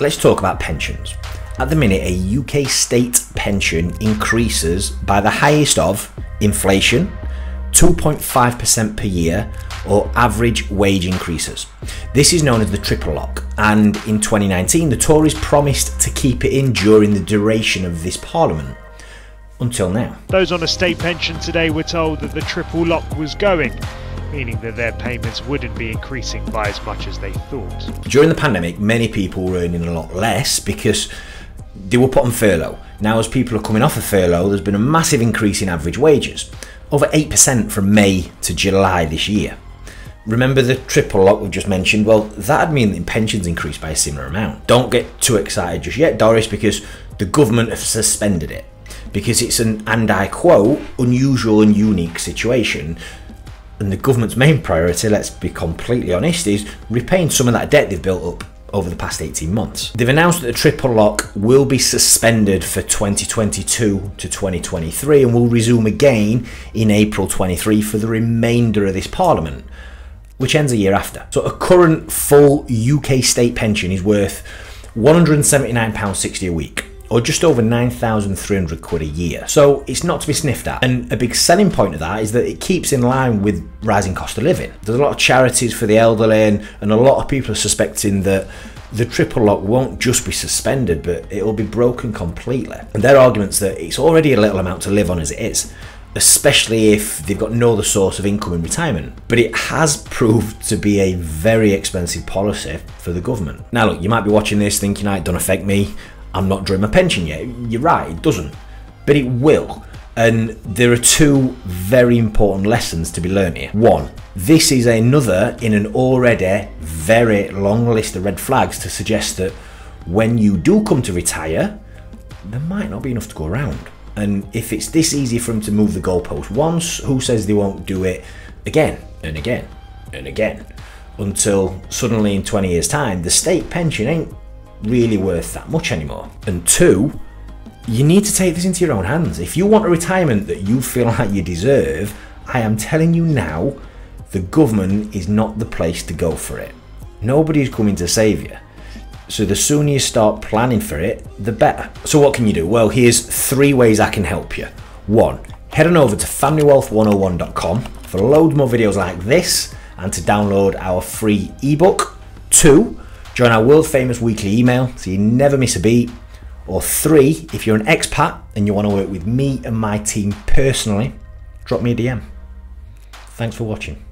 let's talk about pensions. At the minute, a UK state pension increases by the highest of inflation, 2.5% per year, or average wage increases. This is known as the triple lock, and in 2019, the Tories promised to keep it in during the duration of this parliament. Until now. Those on a state pension today were told that the triple lock was going, meaning that their payments wouldn't be increasing by as much as they thought. During the pandemic, many people were earning a lot less because they were put on furlough. Now, as people are coming off of furlough, there's been a massive increase in average wages, over 8% from May to July this year. Remember the triple lock we've just mentioned? Well, that'd mean that pensions increased by a similar amount. Don't get too excited just yet, Doris, because the government have suspended it. Because it's an, and I quote, unusual and unique situation. And the government's main priority, let's be completely honest, is repaying some of that debt they've built up over the past 18 months. They've announced that the triple lock will be suspended for 2022 to 2023 and will resume again in April 23 for the remainder of this parliament which ends a year after. So a current full UK state pension is worth £179.60 a week or just over 9,300 quid a year. So it's not to be sniffed at. And a big selling point of that is that it keeps in line with rising cost of living. There's a lot of charities for the elderly and, and a lot of people are suspecting that the triple lock won't just be suspended, but it'll be broken completely. And their argument's that it's already a little amount to live on as it is especially if they've got no other source of income in retirement. But it has proved to be a very expensive policy for the government. Now, look, you might be watching this thinking, ah, it don't affect me. I'm not drawing my pension yet. You're right, it doesn't. But it will. And there are two very important lessons to be learned here. One, this is another in an already very long list of red flags to suggest that when you do come to retire, there might not be enough to go around. And if it's this easy for them to move the goalpost once, who says they won't do it again and again and again until suddenly in 20 years' time the state pension ain't really worth that much anymore? And two, you need to take this into your own hands. If you want a retirement that you feel like you deserve, I am telling you now, the government is not the place to go for it. Nobody's coming to save you. So the sooner you start planning for it, the better. So what can you do? Well, here's three ways I can help you. One, head on over to familywealth101.com for loads more videos like this and to download our free ebook. Two, join our world famous weekly email so you never miss a beat. Or three, if you're an expat and you want to work with me and my team personally, drop me a DM. Thanks for watching.